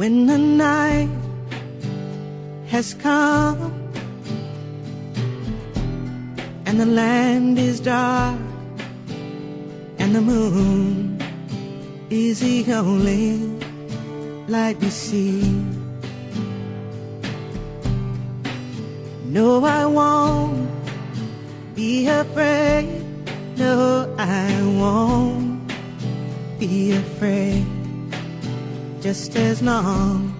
When the night has come and the land is dark and the moon is the only light we see. No, I won't be afraid. No, I won't be afraid. Just as long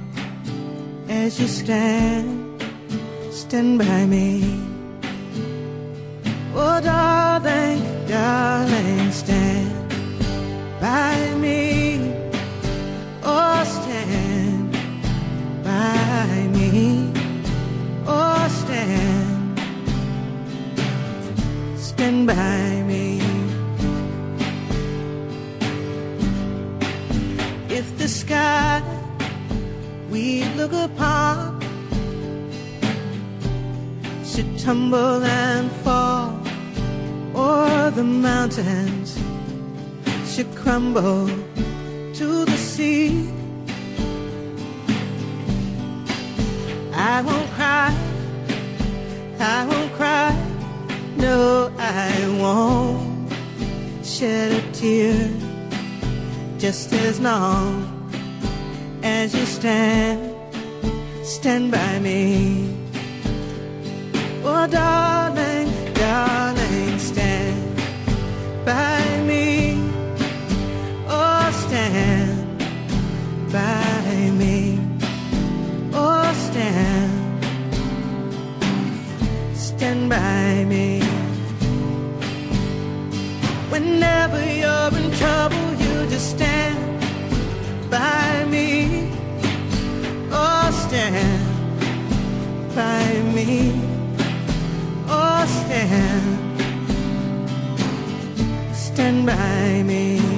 as you stand, stand by me. Oh, darling, darling, stand by me. Oh, stand by me. Oh, stand, stand by me. Look upon should tumble and fall, or the mountains should crumble to the sea. I won't cry, I won't cry, no, I won't shed a tear. Just as long as you stand, stand by me. Oh, darling, darling, stand by me. Oh, stand by me. Oh, stand, stand by me. Whenever you're in trouble, you just stand stand by me.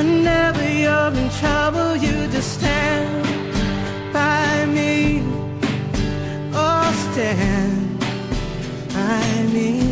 Whenever you're in trouble, you just stand by me. Oh, stand by me.